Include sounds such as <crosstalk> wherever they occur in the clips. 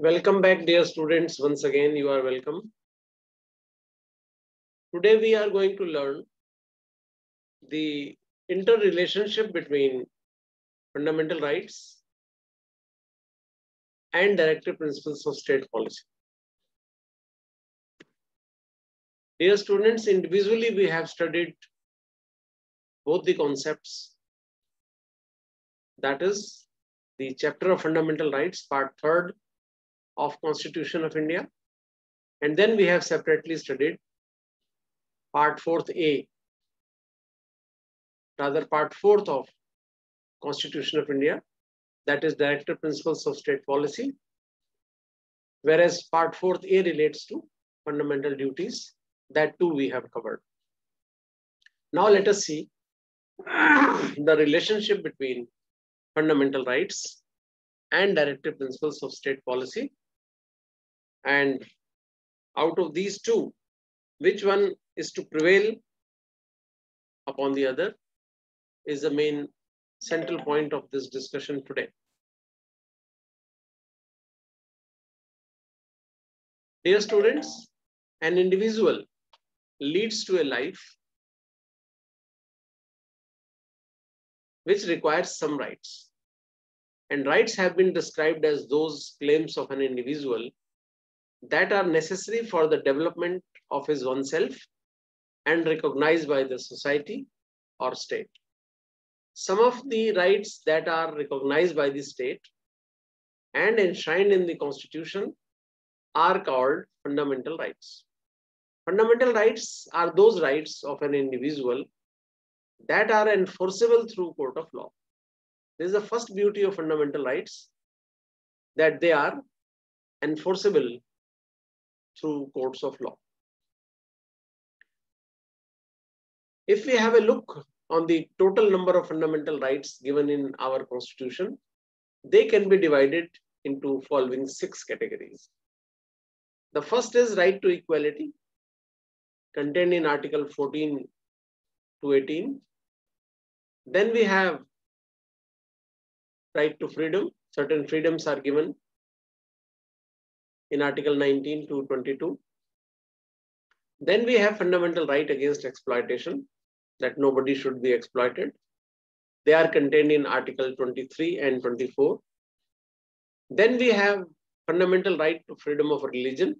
Welcome back, dear students. Once again, you are welcome. Today, we are going to learn the interrelationship between fundamental rights and directive principles of state policy. Dear students, individually, we have studied both the concepts. That is the chapter of fundamental rights, part third of Constitution of India. And then we have separately studied part fourth A, rather part fourth of Constitution of India, that is Directive Principles of State Policy, whereas part fourth A relates to fundamental duties, that too we have covered. Now let us see <clears throat> the relationship between fundamental rights and directive principles of state policy. And out of these two, which one is to prevail upon the other is the main central point of this discussion today. Dear students, an individual leads to a life which requires some rights. And rights have been described as those claims of an individual that are necessary for the development of his own self and recognized by the society or state. Some of the rights that are recognized by the state and enshrined in the constitution are called fundamental rights. Fundamental rights are those rights of an individual that are enforceable through court of law. This is the first beauty of fundamental rights that they are enforceable through courts of law. If we have a look on the total number of fundamental rights given in our constitution, they can be divided into following six categories. The first is right to equality, contained in Article 14 to 18. Then we have right to freedom. Certain freedoms are given in Article 19 to 22. Then we have fundamental right against exploitation, that nobody should be exploited. They are contained in Article 23 and 24. Then we have fundamental right to freedom of religion.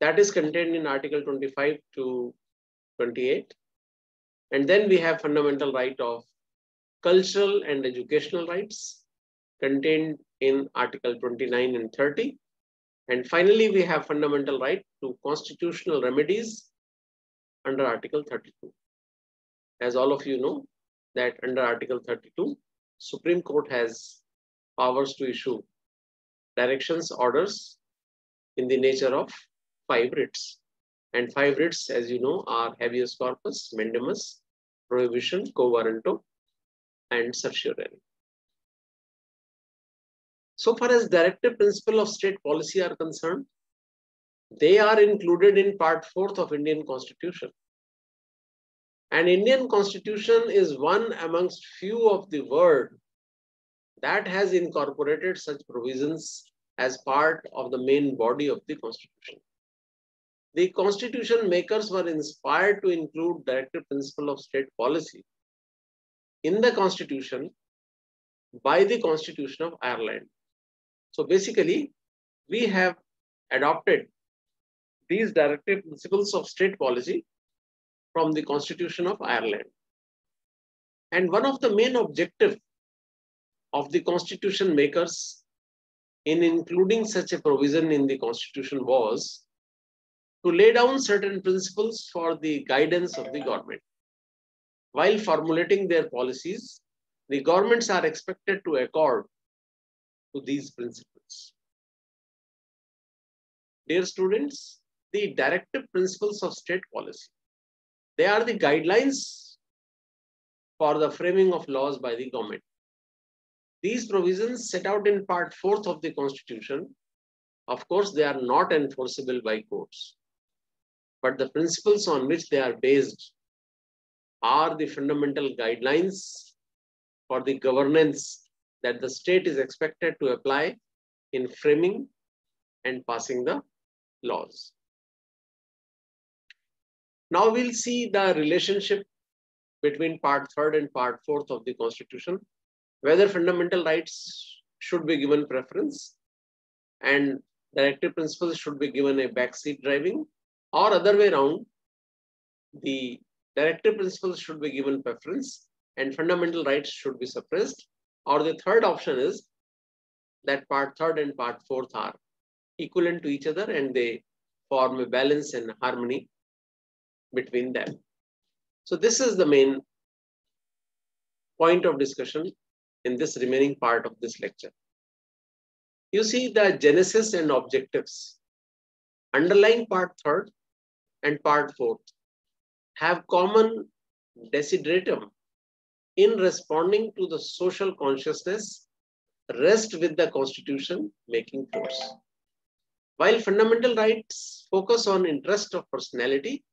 That is contained in Article 25 to 28. And then we have fundamental right of cultural and educational rights contained in Article 29 and 30. And finally, we have fundamental right to constitutional remedies under Article 32. As all of you know, that under Article 32, Supreme Court has powers to issue directions, orders in the nature of five writs. And five writs, as you know, are habeas corpus, mandamus, prohibition, warranto, and certiorari. So far as directive principle of state policy are concerned, they are included in part fourth of Indian constitution. And Indian constitution is one amongst few of the world that has incorporated such provisions as part of the main body of the constitution. The constitution makers were inspired to include directive principle of state policy in the constitution by the constitution of Ireland. So basically, we have adopted these directive principles of state policy from the Constitution of Ireland. And one of the main objectives of the constitution makers in including such a provision in the constitution was to lay down certain principles for the guidance of the government. While formulating their policies, the governments are expected to accord to these principles. Dear students, the directive principles of state policy. They are the guidelines for the framing of laws by the government. These provisions set out in part fourth of the constitution, of course, they are not enforceable by courts. But the principles on which they are based are the fundamental guidelines for the governance that the state is expected to apply in framing and passing the laws. Now we'll see the relationship between part third and part fourth of the constitution, whether fundamental rights should be given preference and directive principles should be given a backseat driving or other way around, the directive principles should be given preference and fundamental rights should be suppressed. Or the third option is that part third and part fourth are equivalent to each other and they form a balance and harmony between them. So this is the main point of discussion in this remaining part of this lecture. You see the genesis and objectives. Underlying part third and part fourth have common desideratum in responding to the social consciousness rest with the constitution making force. While fundamental rights focus on interest of personality,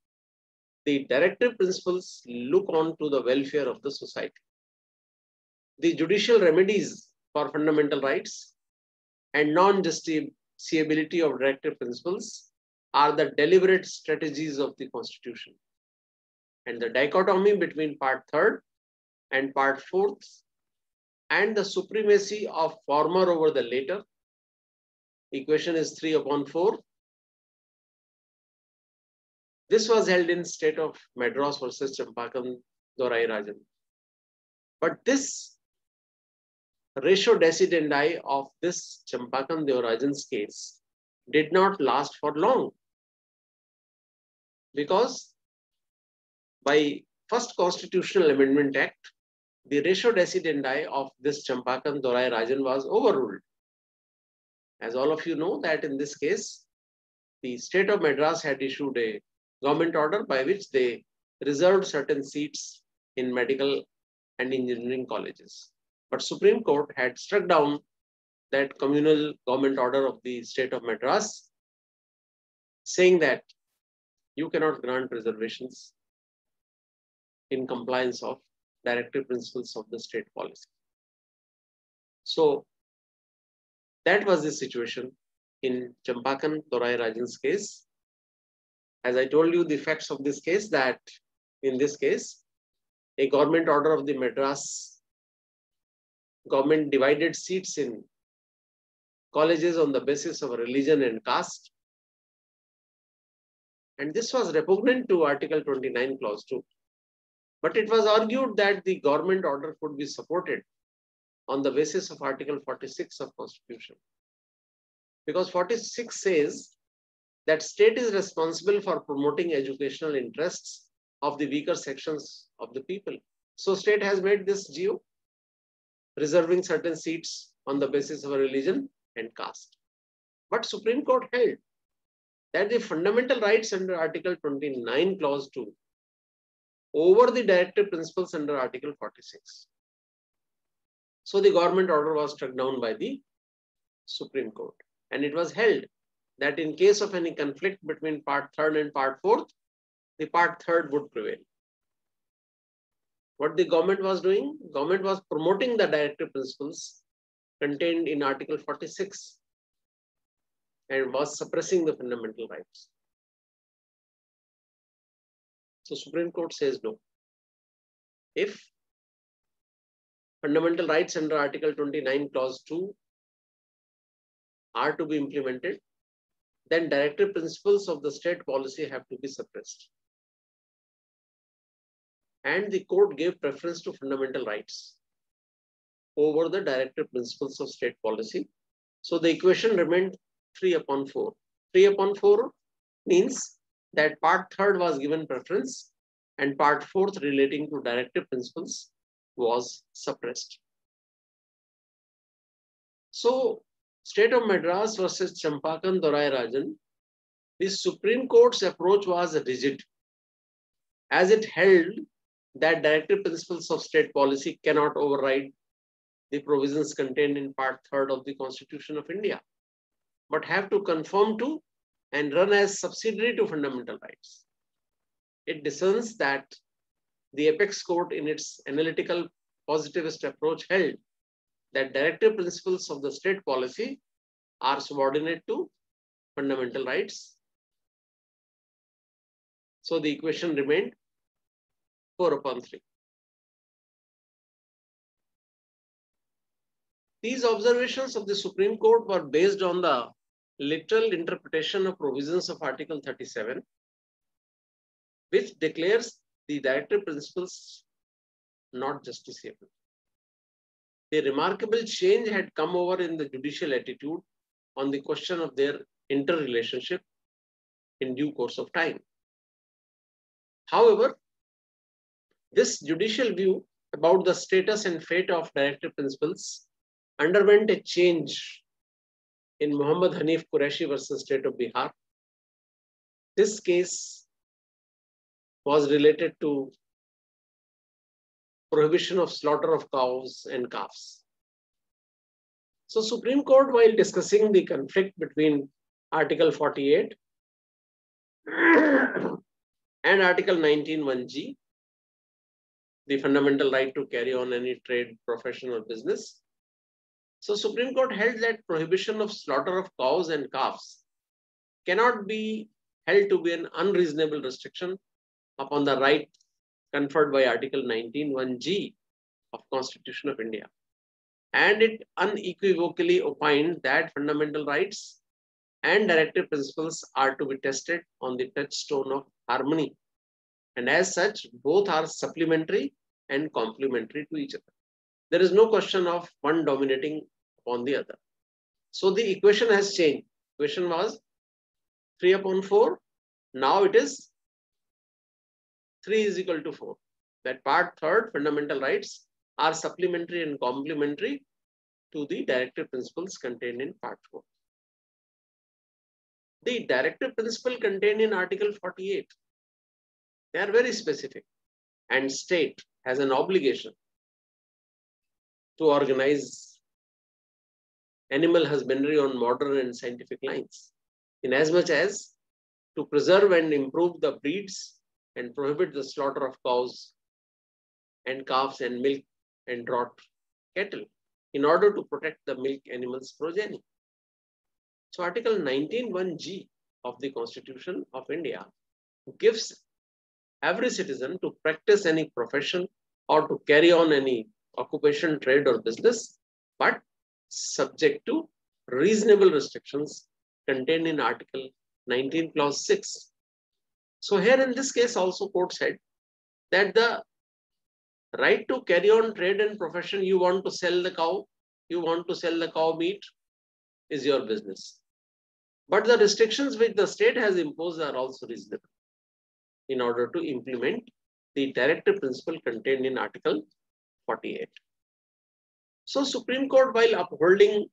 the directive principles look on to the welfare of the society. The judicial remedies for fundamental rights and non-justiciability of directive principles are the deliberate strategies of the constitution. And the dichotomy between part third and part fourth and the supremacy of former over the later. Equation is 3 upon 4. This was held in state of Madras versus Champakam Dorai Rajan. But this ratio decidendi of this Champakam Devarajan's case did not last for long because by first constitutional amendment act the ratio decidendi of this Champakam Dorai Rajan was overruled. As all of you know that in this case, the state of Madras had issued a government order by which they reserved certain seats in medical and engineering colleges. But Supreme Court had struck down that communal government order of the state of Madras, saying that you cannot grant reservations in compliance of directive principles of the state policy. So that was the situation in Champakam Dorai Rajan's case. As I told you the facts of this case that in this case, a government order of the Madras government divided seats in colleges on the basis of religion and caste. And this was repugnant to Article 29, Clause 2. But it was argued that the government order could be supported on the basis of Article 46 of Constitution. Because 46 says that state is responsible for promoting educational interests of the weaker sections of the people. So state has made this GO, reserving certain seats on the basis of religion and caste. But Supreme Court held that the fundamental rights under Article 29, Clause 2 over the directive principles under Article 46. So the government order was struck down by the Supreme Court. And it was held that in case of any conflict between part third and part fourth, the part third would prevail. What the government was doing, government was promoting the directive principles contained in Article 46 and was suppressing the fundamental rights. So Supreme Court says no. If fundamental rights under Article 29 clause 2 are to be implemented, then directive principles of the state policy have to be suppressed. And the court gave preference to fundamental rights over the directive principles of state policy. So the equation remained 3 upon 4. 3 upon 4 means that part third was given preference and part fourth relating to directive principles was suppressed. So state of Madras versus Champakam Dorai Rajan, the Supreme Court's approach was rigid as it held that directive principles of state policy cannot override the provisions contained in part third of the Constitution of India, but have to conform to and run as subsidiary to fundamental rights. It discerns that the apex court in its analytical positivist approach held that directive principles of the state policy are subordinate to fundamental rights. So the equation remained 4 upon 3. These observations of the Supreme Court were based on the literal interpretation of provisions of Article 37, which declares the directive principles not justiciable. A remarkable change had come over in the judicial attitude on the question of their interrelationship in due course of time. However, this judicial view about the status and fate of directive principles underwent a change in Muhammad Hanif Qureshi versus State of Bihar. This case was related to prohibition of slaughter of cows and calves. So Supreme Court, while discussing the conflict between Article 48 and Article 19.1g, the fundamental right to carry on any trade, profession, or business, so Supreme Court held that prohibition of slaughter of cows and calves cannot be held to be an unreasonable restriction upon the right conferred by Article 19.1g of Constitution of India. And it unequivocally opined that fundamental rights and directive principles are to be tested on the touchstone of harmony. And as such, both are supplementary and complementary to each other. There is no question of one dominating upon the other. So the equation has changed. Equation was 3 upon 4. Now it is 3 is equal to 4. That part third, fundamental rights, are supplementary and complementary to the directive principles contained in part 4. The directive principle contained in Article 48, they are very specific and state has an obligation to organize animal husbandry on modern and scientific lines, in as much as to preserve and improve the breeds and prohibit the slaughter of cows and calves and milk and draught cattle in order to protect the milk animals' progeny. So Article 19.1g of the Constitution of India gives every citizen to practice any profession or to carry on any occupation, trade, or business, but subject to reasonable restrictions contained in Article 19, Clause 6. So here in this case also court said that the right to carry on trade and profession, you want to sell the cow, you want to sell the cow meat, is your business. But the restrictions which the state has imposed are also reasonable in order to implement the directive principle contained in Article 48. So Supreme Court, while upholding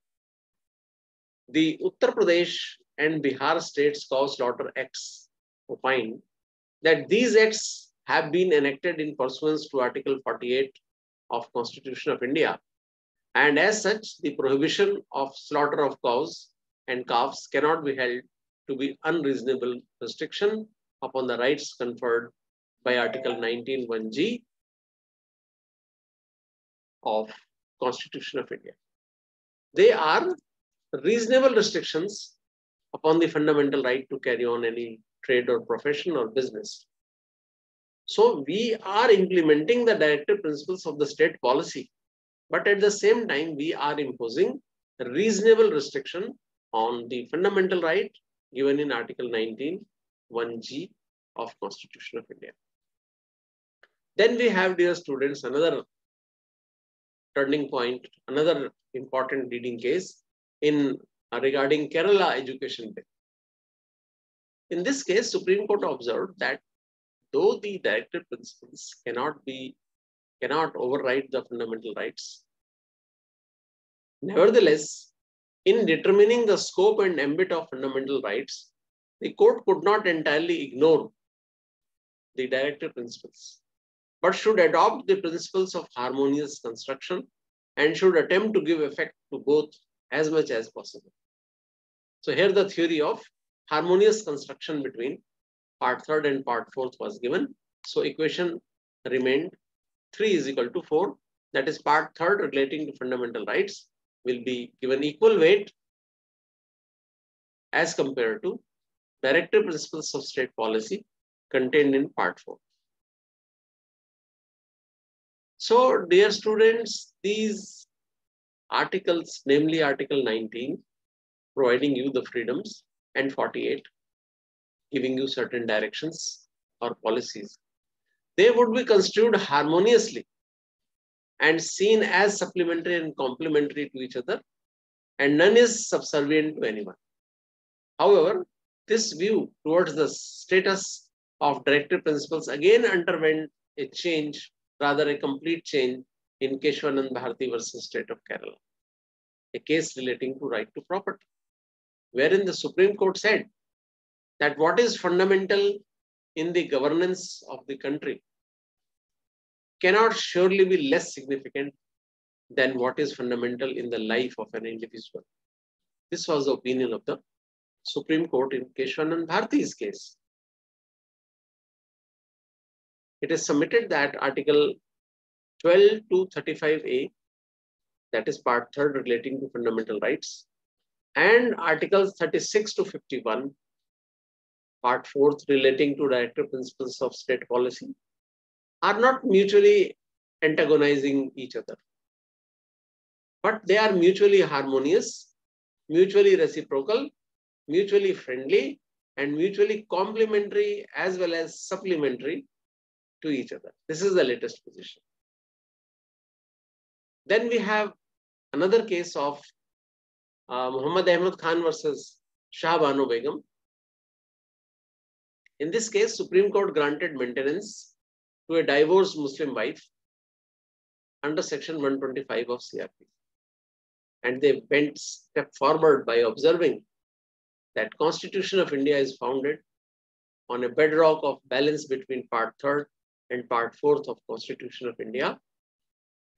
the Uttar Pradesh and Bihar states cow slaughter acts, opined that these acts have been enacted in pursuance to Article 48 of Constitution of India. And as such, the prohibition of slaughter of cows and calves cannot be held to be unreasonable restriction upon the rights conferred by Article 19.1g of Constitution of India. They are reasonable restrictions upon the fundamental right to carry on any trade or profession or business. So we are implementing the directive principles of the state policy, but at the same time, we are imposing reasonable restriction on the fundamental right given in Article 19, 1G of Constitution of India. Then we have, dear students, another turning point, another important leading case in uh, regarding Kerala education bill. In this case, Supreme Court observed that though the directive principles cannot be cannot override the fundamental rights, nevertheless, in determining the scope and ambit of fundamental rights, the court could not entirely ignore the directive principles but should adopt the principles of harmonious construction and should attempt to give effect to both as much as possible. So here the theory of harmonious construction between part third and part fourth was given. So equation remained 3 is equal to 4. That is part third relating to fundamental rights will be given equal weight as compared to directive principles of state policy contained in part 4. So, dear students, these articles, namely Article 19, providing you the freedoms, and 48, giving you certain directions or policies, they would be construed harmoniously and seen as supplementary and complementary to each other, and none is subservient to anyone. However, this view towards the status of directive principles again underwent a change, rather a complete change in Keshwanand Bharati versus State of Kerala, a case relating to right to property, wherein the Supreme Court said that what is fundamental in the governance of the country cannot surely be less significant than what is fundamental in the life of an individual. This was the opinion of the Supreme Court in Keshwanand Bharati's case. It is submitted that Article 12 to 35A, that is part third relating to fundamental rights, and Articles 36 to 51, part fourth relating to directive principles of state policy, are not mutually antagonizing each other, but they are mutually harmonious, mutually reciprocal, mutually friendly, and mutually complementary as well as supplementary to each other. This is the latest position. Then we have another case of uh, Muhammad Ahmad Khan versus Shah Bano Begum. In this case, Supreme Court granted maintenance to a divorced Muslim wife under section 125 of CRP. And they went step forward by observing that Constitution of India is founded on a bedrock of balance between part third and part fourth of Constitution of India.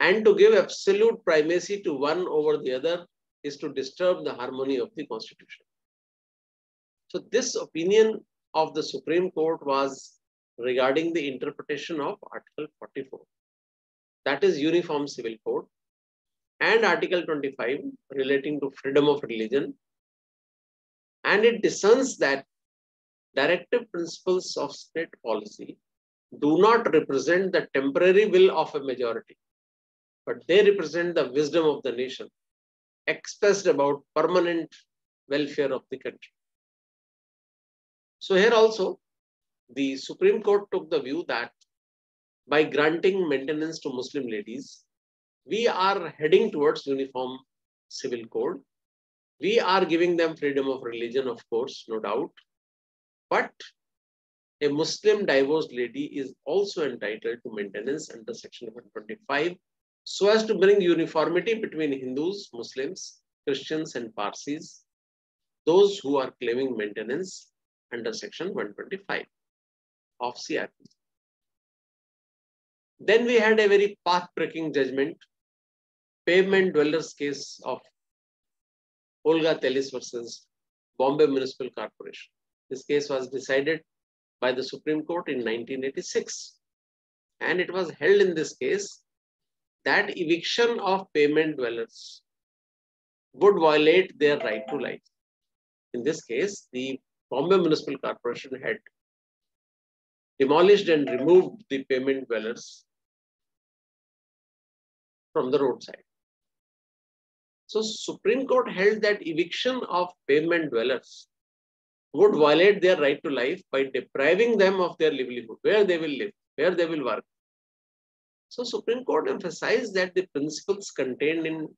And to give absolute primacy to one over the other is to disturb the harmony of the Constitution. So this opinion of the Supreme Court was regarding the interpretation of Article 44. That is Uniform Civil Code and Article 25 relating to freedom of religion. And it discerns that directive principles of state policy do not represent the temporary will of a majority, but they represent the wisdom of the nation expressed about permanent welfare of the country. So here also, the Supreme Court took the view that by granting maintenance to Muslim ladies, we are heading towards uniform civil code. We are giving them freedom of religion, of course, no doubt. But a Muslim divorced lady is also entitled to maintenance under section 125 so as to bring uniformity between Hindus, Muslims, Christians and Parsis, those who are claiming maintenance under section 125 of CRP. Then we had a very path-breaking judgment, pavement dwellers case of Olga Tellis versus Bombay Municipal Corporation. This case was decided by the Supreme Court in 1986. And it was held in this case that eviction of payment dwellers would violate their right to life. In this case, the Bombay Municipal Corporation had demolished and removed the payment dwellers from the roadside. So Supreme Court held that eviction of payment dwellers would violate their right to life by depriving them of their livelihood, where they will live, where they will work. So Supreme Court emphasized that the principles contained in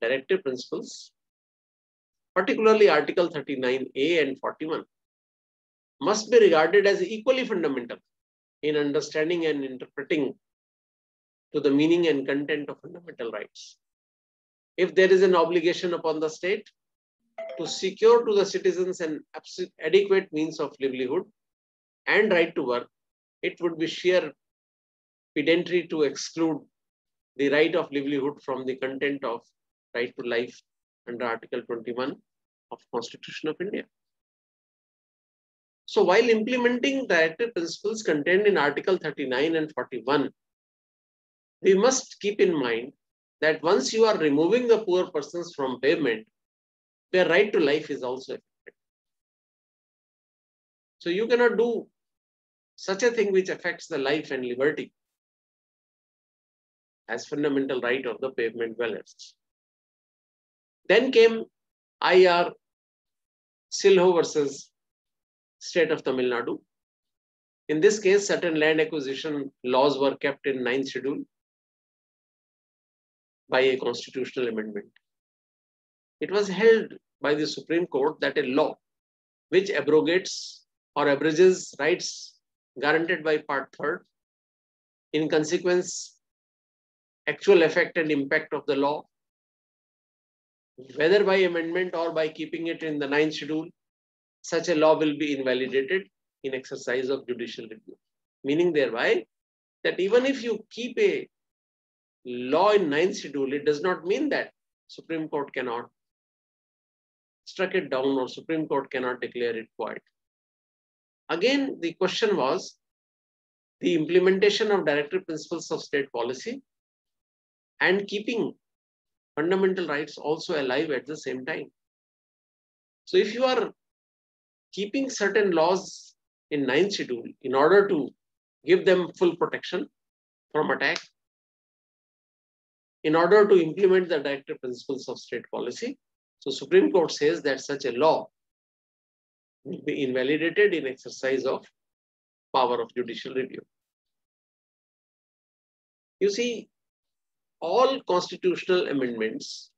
directive principles, particularly Article 39A and 41, must be regarded as equally fundamental in understanding and interpreting to the meaning and content of fundamental rights. If there is an obligation upon the state to secure to the citizens an adequate means of livelihood and right to work, it would be sheer pedantry to exclude the right of livelihood from the content of right to life under Article 21 of Constitution of India. So while implementing directive principles contained in Article 39 and 41, we must keep in mind that once you are removing the poor persons from pavement, their right to life is also affected. So you cannot do such a thing which affects the life and liberty as fundamental right of the pavement dwellers. Then came IR Coelho versus state of Tamil Nadu. In this case, certain land acquisition laws were kept in ninth schedule by a constitutional amendment. It was held by the Supreme Court that a law which abrogates or abridges rights guaranteed by Part 3rd, in consequence, actual effect and impact of the law, whether by amendment or by keeping it in the ninth schedule, such a law will be invalidated in exercise of judicial review. Meaning thereby that even if you keep a law in ninth schedule, it does not mean that Supreme Court cannot struck it down or Supreme Court cannot declare it void. Again, the question was the implementation of directive principles of state policy and keeping fundamental rights also alive at the same time. So if you are keeping certain laws in ninth schedule in order to give them full protection from attack, in order to implement the directive principles of state policy. So Supreme Court says that such a law will be invalidated in exercise of power of judicial review. You see, all constitutional amendments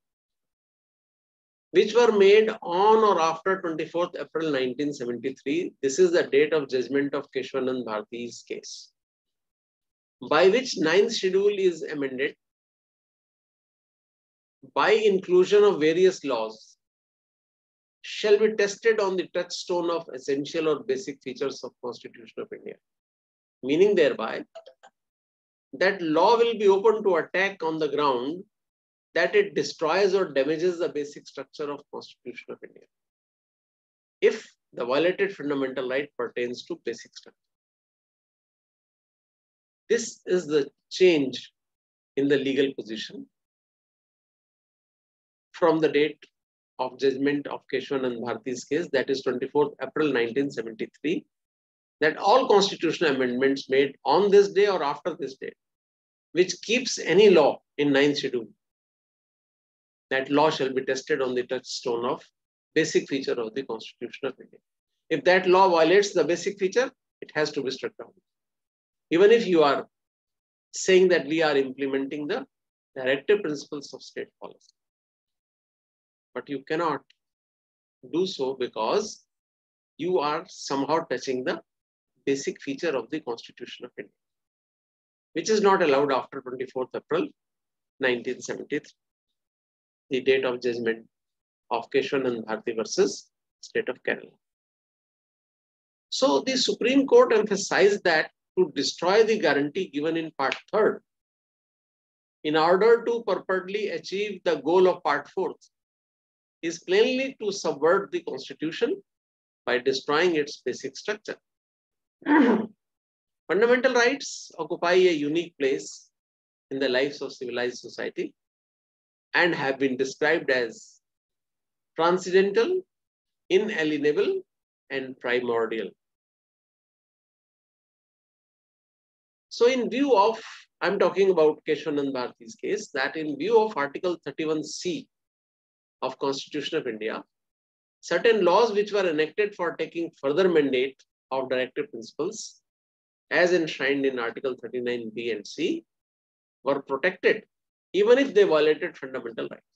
which were made on or after 24th April 1973, this is the date of judgment of Keshwanand Bharti's case, by which ninth schedule is amended by inclusion of various laws shall be tested on the touchstone of essential or basic features of Constitution of India. Meaning thereby that law will be open to attack on the ground that it destroys or damages the basic structure of Constitution of India. If the violated fundamental right pertains to basic structure. This is the change in the legal position from the date of judgment of Keshwanand Bharti's case, that is 24th April 1973, that all constitutional amendments made on this day or after this date, which keeps any law in ninth schedule, that law shall be tested on the touchstone of basic feature of the Constitution of India. If that law violates the basic feature, it has to be struck down. Even if you are saying that we are implementing the directive principles of state policy but you cannot do so because you are somehow touching the basic feature of the Constitution of India, which is not allowed after 24th April 1973, the date of judgment of Keshwanand Bharti versus State of Kerala. So the Supreme Court emphasized that to destroy the guarantee given in Part 3rd, in order to purportedly achieve the goal of Part 4th, is plainly to subvert the constitution by destroying its basic structure. <clears throat> Fundamental rights occupy a unique place in the lives of civilized society and have been described as transcendental, inalienable, and primordial. So in view of, I'm talking about Keshwanand Bharti's case, that in view of Article 31C of Constitution of India, certain laws which were enacted for taking further mandate of directive principles as enshrined in Article 39B and C were protected even if they violated fundamental rights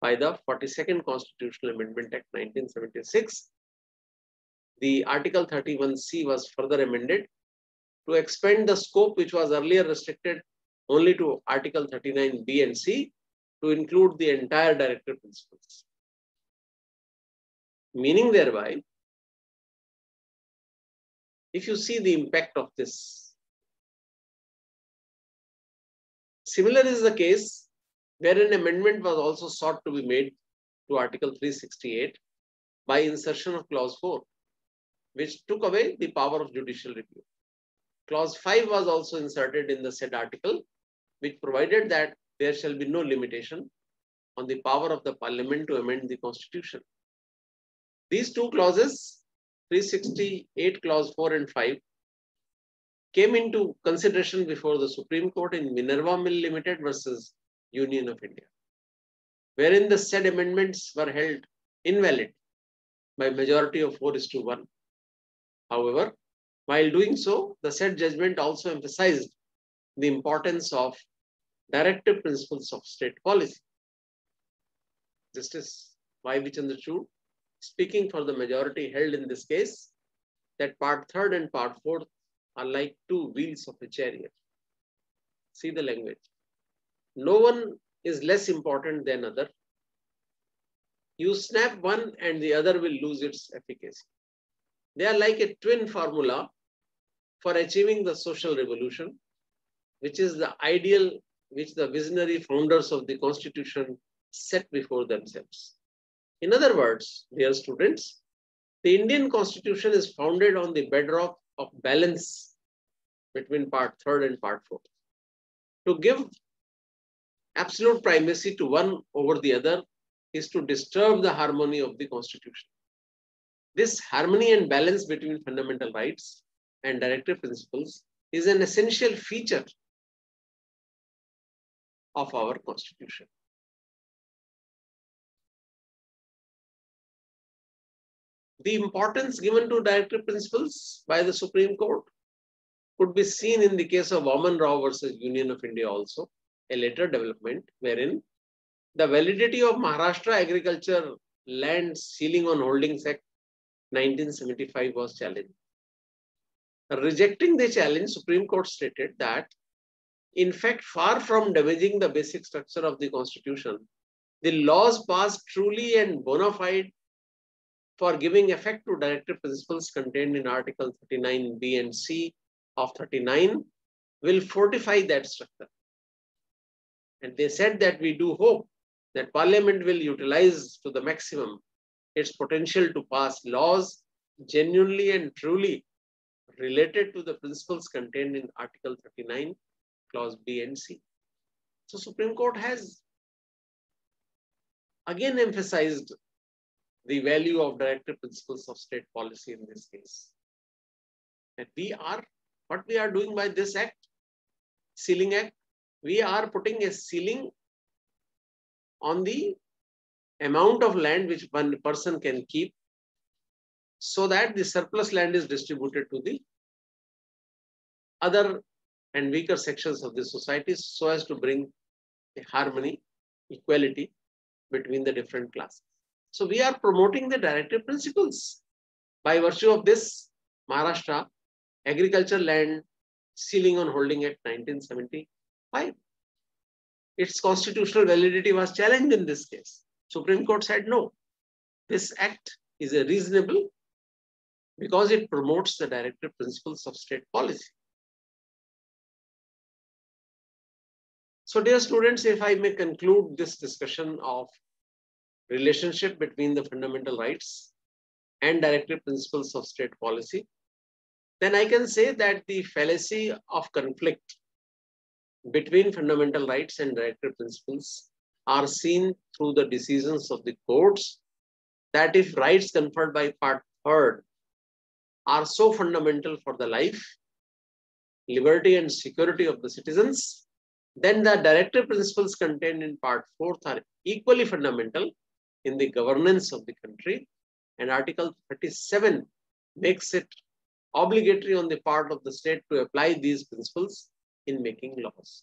by the 42nd Constitutional Amendment Act 1976. The Article 31C was further amended to expand the scope which was earlier restricted only to Article 39B and C to include the entire directive principles. Meaning thereby, if you see the impact of this, similar is the case where an amendment was also sought to be made to Article 368 by insertion of Clause 4, which took away the power of judicial review. Clause 5 was also inserted in the said article, which provided that there shall be no limitation on the power of the parliament to amend the constitution. These two clauses 368 clause 4 and 5 came into consideration before the Supreme Court in Minerva Mill Limited versus Union of India, wherein the said amendments were held invalid by majority of 4 is to 1. However, while doing so, the said judgment also emphasized the importance of directive principles of state policy. Justice Y. V. Chandrachud, speaking for the majority held in this case, that part third and part fourth are like two wheels of a chariot. See the language. No one is less important than other. You snap one and the other will lose its efficacy. They are like a twin formula for achieving the social revolution, which is the ideal which the visionary founders of the constitution set before themselves. In other words, dear students, the Indian constitution is founded on the bedrock of balance between part third and part fourth. To give absolute primacy to one over the other is to disturb the harmony of the constitution. This harmony and balance between fundamental rights and directive principles is an essential feature of our constitution. The importance given to directive principles by the Supreme Court could be seen in the case of Vaman Rao versus Union of India also, a later development wherein the validity of Maharashtra Agriculture Land Ceiling on Holdings Act 1975 was challenged. Rejecting the challenge, Supreme Court stated that, in fact, far from damaging the basic structure of the Constitution, the laws passed truly and bona fide for giving effect to directive principles contained in Article 39B and C of 39 will fortify that structure. And they said that we do hope that Parliament will utilize to the maximum its potential to pass laws genuinely and truly related to the principles contained in Article 39, Clause B and C. So Supreme Court has again emphasized the value of directive principles of state policy in this case. And we are, what we are doing by this act, ceiling act, we are putting a ceiling on the amount of land which one person can keep so that the surplus land is distributed to the other and weaker sections of the society so as to bring a harmony, equality between the different classes. So we are promoting the directive principles by virtue of this Maharashtra Agriculture Land Ceiling on Holding Act 1975. Its constitutional validity was challenged in this case. Supreme Court said no. This act is a reasonable because it promotes the directive principles of state policy. So dear students, if I may conclude this discussion of relationship between the fundamental rights and directive principles of state policy, then I can say that the fallacy of conflict between fundamental rights and directive principles are seen through the decisions of the courts that if rights conferred by part third are so fundamental for the life, liberty and security of the citizens, then the directive principles contained in part fourth are equally fundamental in the governance of the country. And Article 37 makes it obligatory on the part of the state to apply these principles in making laws.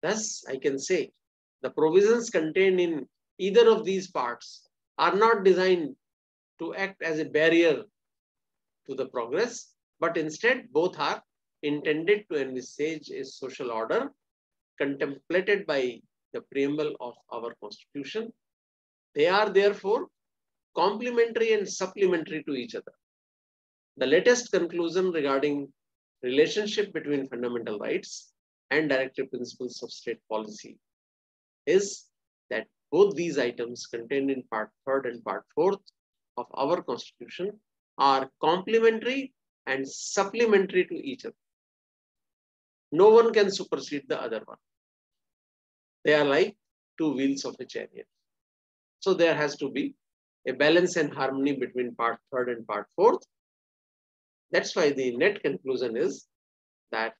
Thus, I can say the provisions contained in either of these parts are not designed to act as a barrier to the progress, but instead both are intended to envisage a social order contemplated by the preamble of our constitution. They are therefore complementary and supplementary to each other. The latest conclusion regarding relationship between fundamental rights and directive principles of state policy is that both these items contained in part third and part fourth of our constitution are complementary and supplementary to each other. No one can supersede the other one. They are like two wheels of a chariot. So there has to be a balance and harmony between part third and part fourth That's why the net conclusion is that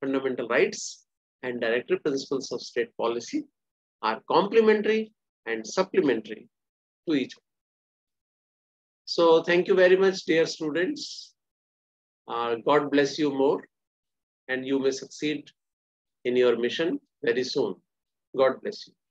fundamental rights and directive principles of state policy are complementary and supplementary to each other. So thank you very much, dear students. Uh, God bless you more and you may succeed in your mission very soon. God bless you.